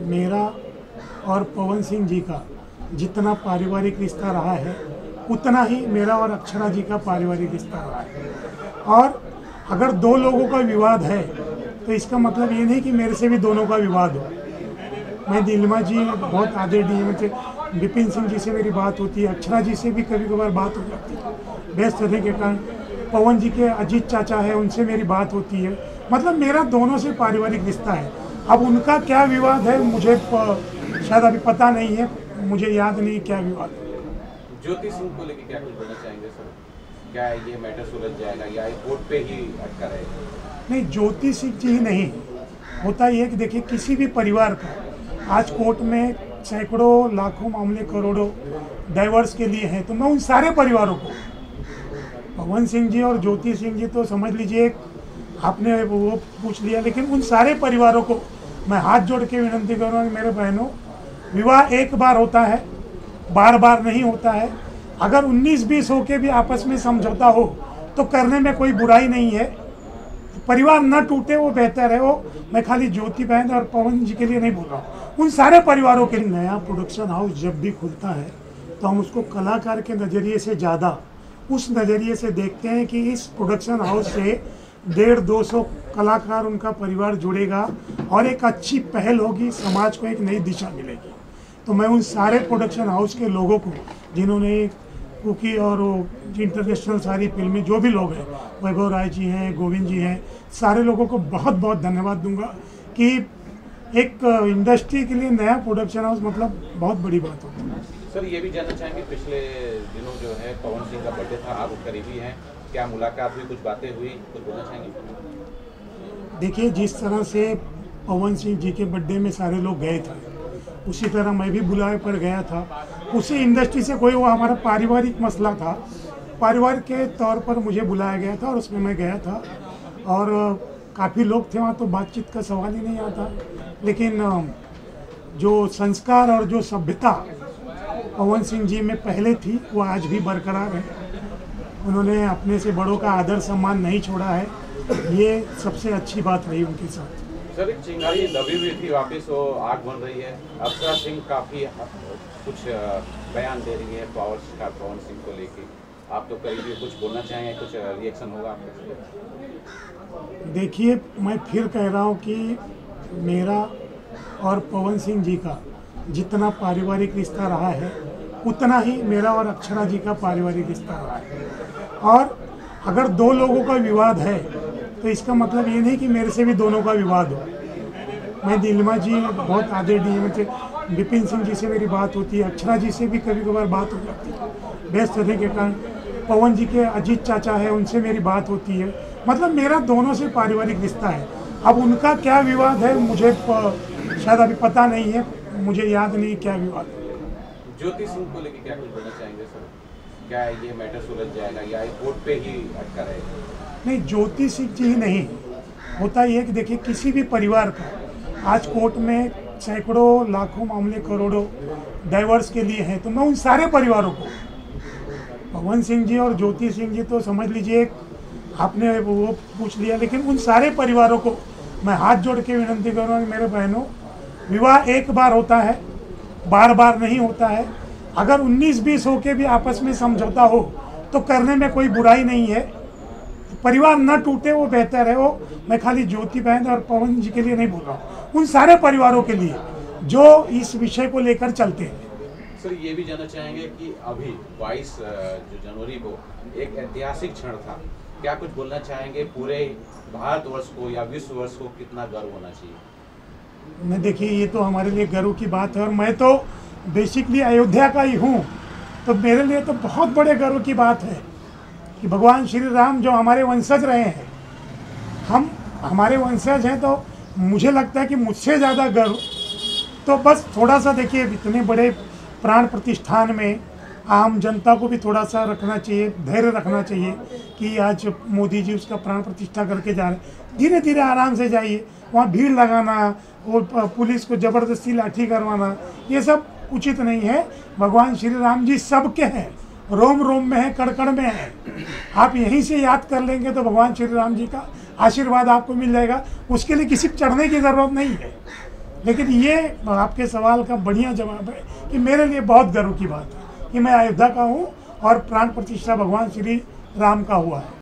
मेरा और पवन सिंह जी का जितना पारिवारिक रिश्ता रहा है, उतना ही मेरा और अक्षरा जी का पारिवारिक रिश्ता रहा है। और अगर दो लोगों का विवाद है तो इसका मतलब ये नहीं कि मेरे से भी दोनों का विवाद हो। मैं दिलमा जी बहुत आधे डी मुझे विपिन सिंह जी से मेरी बात होती है, अक्षरा जी से भी कभी कभार बात हो जाती है। व्यस्त होने के कारण पवन जी के अजीत चाचा है, उनसे मेरी बात होती है। मतलब मेरा दोनों से पारिवारिक रिश्ता है। अब उनका क्या विवाद है मुझे शायद अभी पता नहीं है मुझे याद नहीं क्या विवाद है। ज्योति सिंह को लेके क्या कुछ बोलना चाहेंगे सर? क्या ये मैटर सुलझ जाएगा या कोर्ट पे ही अटका रहेगा? नहीं ज्योति सिंह जी ही नहीं। होता ये है कि देखिए किसी भी परिवार का आज कोर्ट में सैकड़ों लाखों मामले करोड़ों डाइवर्स के लिए हैं तो मैं उन सारे परिवारों को पवन सिंह जी और ज्योति सिंह जी तो समझ लीजिए आपने वो पूछ लिया, लेकिन उन सारे परिवारों को मैं हाथ जोड़ के विनती करूँगा कि मेरे बहनों, विवाह एक बार होता है बार बार नहीं होता है। अगर 19-20 होके भी आपस में समझौता हो तो करने में कोई बुराई नहीं है। परिवार न टूटे, वो बेहतर है। वो मैं खाली ज्योति बहन और पवन जी के लिए नहीं बोल रहा हूँ। उन सारे परिवारों के लिए नया प्रोडक्शन हाउस जब भी खुलता है तो हम उसको कलाकार के नज़रिए से ज़्यादा, उस नज़रिए से देखते हैं कि इस प्रोडक्शन हाउस से डेढ़ दो सौ कलाकार उनका परिवार जुड़ेगा और एक अच्छी पहल होगी, समाज को एक नई दिशा मिलेगी। तो मैं उन सारे प्रोडक्शन हाउस के लोगों को, जिन्होंने कुकी और इंटरनेशनल सारी फ़िल्में, जो भी लोग हैं, वैभव राय जी हैं, गोविंद जी हैं, सारे लोगों को बहुत बहुत धन्यवाद दूँगा कि एक इंडस्ट्री के लिए नया प्रोडक्शन हाउस मतलब बहुत बड़ी बात होती है सर, ये भी जानना चाहेंगे, पिछले दिनों जो है, पवन सिंह का बर्थडे था, आप करीबी हैं। क्या मुलाकात हुई, कुछ बातें हुई, कुछ बोलना चाहेंगे? देखिए, जिस तरह से पवन सिंह जी के बर्थडे में सारे लोग गए थे, उसी तरह मैं भी बुलाए पर गया था। उसी इंडस्ट्री से कोई वो हमारा पारिवारिक मसला था। परिवार के तौर पर मुझे बुलाया गया था और उसमें मैं गया था। और, काफ़ी लोग थे वहाँ तो बातचीत का सवाल ही नहीं आता। लेकिन, जो संस्कार और जो सभ्यता पवन सिंह जी में पहले थी, वो आज भी बरकरार है। उन्होंने अपने से बड़ों का आदर सम्मान नहीं छोड़ा है। ये सबसे अच्छी बात रही उनके साथ। सर एक चिंगारी दबी हुई थी वापस वो आग बन रही है। अक्षरा सिंह काफ़ी कुछ बयान दे रही है पावर स्टार पवन सिंह को लेके। आप तो करीबी कुछ बोलना चाहेंगे कुछ रिएक्शन होगा आपका देखिए मैं फिर कह रहा हूँ कि मेरा और पवन सिंह जी का जितना पारिवारिक रिश्ता रहा है उतना ही मेरा और अक्षरा जी का पारिवारिक रिश्ता रहा है। और अगर दो लोगों का विवाद है तो इसका मतलब ये नहीं कि मेरे से भी दोनों का विवाद हो। मैं दिलमा जी बहुत आधे डी मुझे विपिन सिंह जी से मेरी बात होती है, अक्षरा जी से भी कभी कभार बात हो जाती है। व्यस्त होने के कारण पवन जी के अजीत चाचा है, उनसे मेरी बात होती है। मतलब मेरा दोनों से पारिवारिक रिश्ता है। अब उनका क्या विवाद है, मुझे शायद अभी पता नहीं है, मुझे याद नहीं क्या विवाद है। ज्योति सिंह को लेके क्या कुछ बोलना चाहेंगे, सर? क्या ये मैटर सुलझ जाएगा या कोर्ट पे ही अटका रहेगा? नहीं, ज्योति सिंह जी ही नहीं। होता ये कि देखिए, किसी भी परिवार का आज कोर्ट में सैकड़ों, लाखों मामले करोड़ों डाइवर्स के लिए हैं तो मैं उन सारे परिवारों को पवन सिंह जी और ज्योति सिंह जी तो समझ लीजिए, आपने वो पूछ लिया, लेकिन उन सारे परिवारों को मैं हाथ जोड़ के विनती करूँगा मेरे बहनों, विवाह एक बार होता है बार बार नहीं होता है। अगर 19-20 होके भी आपस में समझौता हो तो करने में कोई बुराई नहीं है। परिवार न टूटे, वो बेहतर है। वो, मैं खाली ज्योति बहन और पवन जी के लिए नहीं बोल रहा हूँ। उन सारे परिवारों के लिए, जो इस विषय को लेकर चलते हैं। सर, ये भी जानना चाहेंगे कि अभी 22 जो जनवरी को एक ऐतिहासिक क्षण था। क्या कुछ बोलना चाहेंगे? पूरे भारतवर्ष को या विश्व वर्ष को कितना गर्व होना चाहिए? मैं देखिए, ये तो हमारे लिए गर्व की बात है और मैं तो बेसिकली अयोध्या का ही हूँ। तो मेरे लिए तो बहुत बड़े गर्व की बात है कि भगवान श्री राम जो हमारे वंशज रहे हैं, हम, हमारे वंशज हैं तो मुझे लगता है कि मुझसे ज़्यादा गर्व। तो बस थोड़ा सा देखिए, इतने बड़े प्राण प्रतिष्ठान में आम जनता को भी थोड़ा सा रखना चाहिए, धैर्य रखना चाहिए कि आज मोदी जी उसका प्राण प्रतिष्ठा करके जा रहे हैं। धीरे धीरे आराम से जाइए, वहाँ भीड़ लगाना और पुलिस को ज़बरदस्ती लाठी करवाना, ये सब उचित नहीं है। भगवान श्री राम जी सबके हैं, रोम रोम में है, कड़कड़ में है। आप यहीं से याद कर लेंगे तो भगवान श्री राम जी का आशीर्वाद आपको मिल जाएगा। उसके लिए किसी चढ़ने की ज़रूरत नहीं है। लेकिन ये आपके सवाल का बढ़िया जवाब है कि मेरे लिए बहुत गर्व की बात है कि मैं अयोध्या का हूँ और प्राण प्रतिष्ठा भगवान श्री राम का हुआ है।